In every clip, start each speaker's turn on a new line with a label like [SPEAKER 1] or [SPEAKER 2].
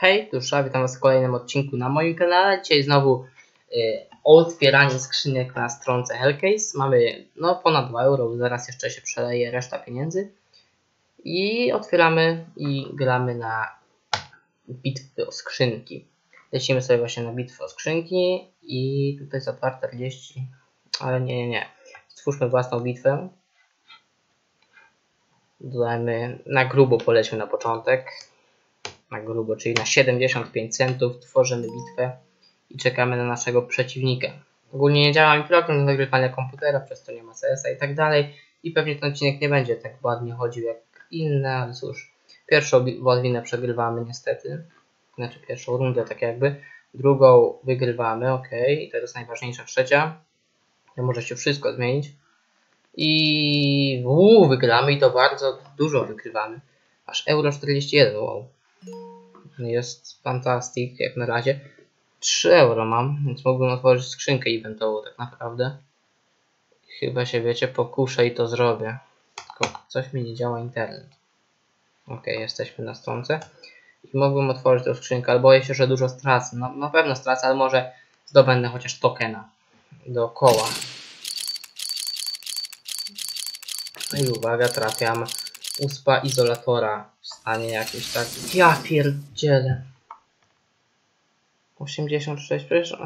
[SPEAKER 1] Hej, Tusza, witam was w kolejnym odcinku na moim kanale. Dzisiaj znowu y, otwieranie skrzynek na stronce Hellcase. Mamy no ponad 2 euro, zaraz jeszcze się przeleje reszta pieniędzy. I otwieramy i gramy na bitwy o skrzynki. Lecimy sobie właśnie na bitwę o skrzynki i tutaj za 2,40, ale nie, nie, nie. Stwórzmy własną bitwę. Dodajmy na grubo polećmy na początek na grubo, czyli na 75 centów tworzymy bitwę i czekamy na naszego przeciwnika. Ogólnie nie działa mi program do nagrywania komputera, przez to nie ma CS-a i tak dalej. I pewnie ten odcinek nie będzie tak ładnie chodził jak inne, ale cóż. Pierwszą wodwinę przegrywamy niestety, znaczy pierwszą rundę tak jakby, drugą wygrywamy, ok, i teraz najważniejsza trzecia, to może się wszystko zmienić. I uu, wygramy i to bardzo dużo wygrywamy, aż euro 41, wow jest fantastic jak na razie. 3 euro mam, więc mógłbym otworzyć skrzynkę eventową tak naprawdę. Chyba się wiecie, pokuszę i to zrobię. Tylko coś mi nie działa internet. Ok, jesteśmy na stronce. I mógłbym otworzyć tą skrzynkę, ale boję się, że dużo stracę. No na pewno stracę, ale może zdobędę chociaż tokena dookoła. No i uwaga, trafiam uspa izolatora w stanie jakimś takim. Ja pierdzielę. 86, przecież...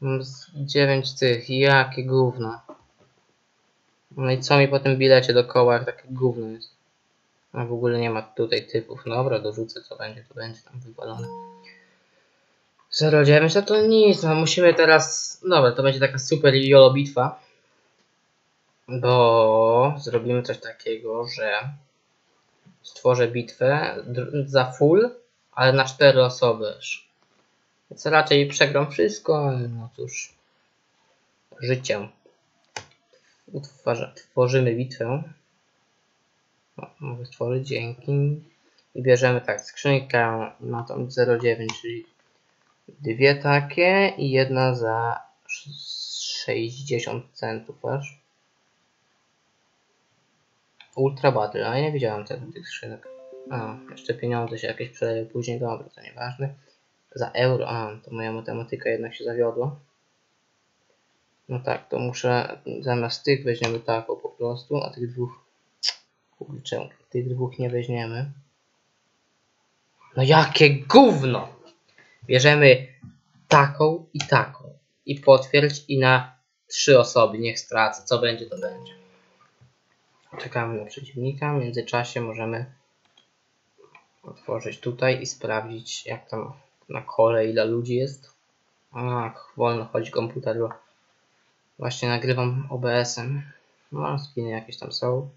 [SPEAKER 1] Mam 9 tych, jakie gówno. No i co mi po tym bilecie do koła, jak takie gówno jest. A w ogóle nie ma tutaj typów. Dobra, dorzucę co będzie, to będzie tam wywalone. 09 no to nic, no musimy teraz... Dobra, to będzie taka super jolo bitwa bo zrobimy coś takiego, że stworzę bitwę za full, ale na cztery osoby. Więc raczej przegram wszystko, no cóż, życie. Utwarza, tworzymy bitwę. No, mogę stworzyć dzięki. I bierzemy tak, skrzynkę ma tam 0,9, czyli dwie takie i jedna za 60 centów aż. Ultra Battle, a ja nie widziałem tego, tych skrzynek. A, jeszcze pieniądze się jakieś przeleją później, dobra, to nieważne. Za euro, a, to moja matematyka jednak się zawiodła. No tak, to muszę, zamiast tych weźmiemy taką po prostu, a tych dwóch, kurczę, tych dwóch nie weźmiemy. No jakie gówno! Bierzemy taką i taką. I potwierdź i na trzy osoby, niech stracę, co będzie to będzie. Czekamy na przeciwnika. W międzyczasie możemy otworzyć tutaj i sprawdzić jak tam na kole ile ludzi jest. Ach, wolno chodzi komputer, bo właśnie nagrywam OBS-em. No, skiny jakieś tam są.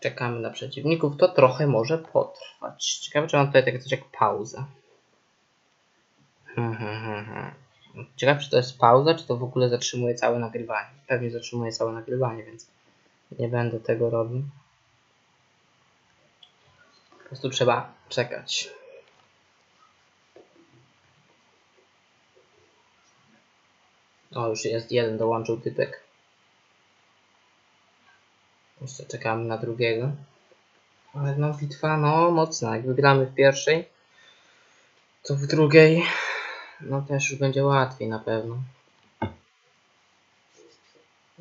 [SPEAKER 1] Czekamy na przeciwników. To trochę może potrwać. Ciekawe, czy mam tutaj takie coś jak pauzę. Hmm, hmm, hmm, hmm. Ciekawe, czy to jest pauza, czy to w ogóle zatrzymuje całe nagrywanie. Pewnie zatrzymuje całe nagrywanie, więc nie będę tego robił. Po prostu trzeba czekać. O, już jest jeden, dołączył typek. Jeszcze czekamy na drugiego. Ale no, bitwa, no, mocna. Jak wygramy w pierwszej, to w drugiej no też już będzie łatwiej na pewno.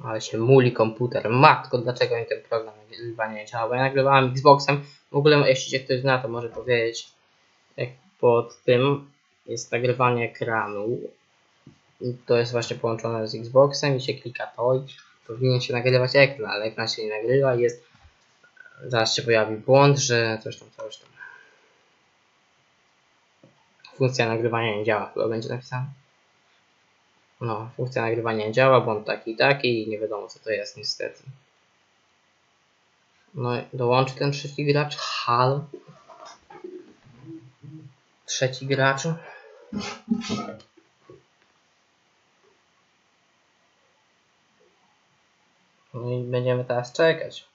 [SPEAKER 1] Ale się muli komputer. Matko, dlaczego mi ten program nagrywania nie działa? Bo ja nagrywałem Xboxem. W ogóle, jeśli się ktoś zna, to może powiedzieć, jak pod tym jest nagrywanie ekranu. To jest właśnie połączone z Xboxem i się klika to i powinien się nagrywać ekran, ale ekran się nie nagrywa i jest... Zaraz się pojawi błąd, że coś tam, coś tam funkcja nagrywania nie działa, chyba będzie napisane. No, funkcja nagrywania nie działa, błąd taki i taki i nie wiadomo co to jest niestety. No dołączy ten trzeci gracz. Halo. Trzeci gracz. No i będziemy teraz czekać.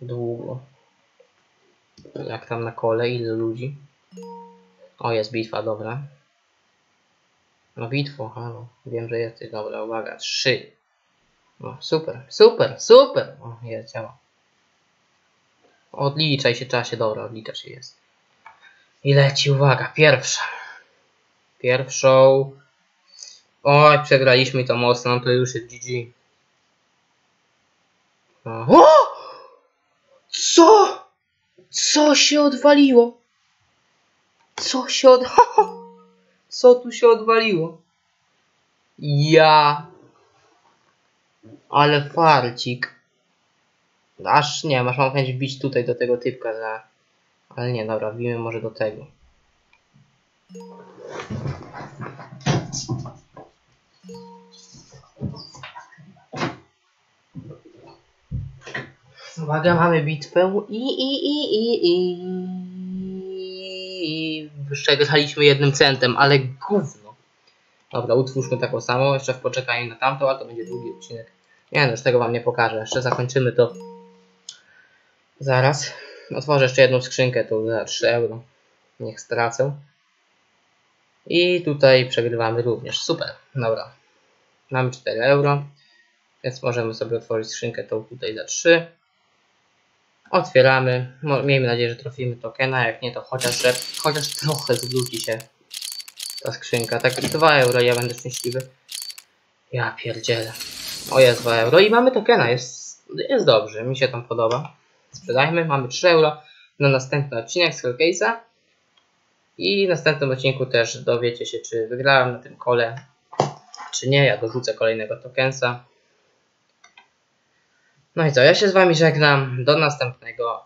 [SPEAKER 1] Długo. Jak tam na kole, ile ludzi? O, jest bitwa, dobra. No bitwo, halo. Wiem, że jesteś, dobra, uwaga. Trzy, No, super, super, super. O, jest, działa. Odliczaj się czasie, dobra, odlicza się jest. I leci, uwaga, pierwsza. Pierwszą. Oj, przegraliśmy to mocno, no to już jest GG. O! Co? Co się odwaliło? Co się od... Co tu się odwaliło? Ja... Ale farcik. Aż nie, masz mam chęć wbić tutaj do tego typka za... Ale nie, dobra, wbijmy może do tego. Uwaga, mamy bitwę i i i i i przegraliśmy jednym centem, ale gówno. Dobra, utwórzmy taką samą, jeszcze w poczekaniu na tamto, ale to będzie długi odcinek. Nie no, już tego wam nie pokażę, jeszcze zakończymy to zaraz. Otworzę jeszcze jedną skrzynkę, tu za 3 euro. Niech stracę. I tutaj przegrywamy również. Super, dobra. Mamy 4 euro, więc możemy sobie otworzyć skrzynkę tą tutaj za 3. Otwieramy. Miejmy nadzieję, że trafimy tokena. Jak nie, to chociaż, że, chociaż trochę zwróci się ta skrzynka. Tak 2 euro, ja będę szczęśliwy. Ja pierdzielę. O, jest 2 euro i mamy tokena. Jest, jest dobrze, mi się tam podoba. Sprzedajmy, mamy 3 euro na następny odcinek z Hellcase'a. I w następnym odcinku też dowiecie się, czy wygrałem na tym kole, czy nie. Ja dorzucę kolejnego tokensa. No i co, ja się z wami żegnam. Do następnego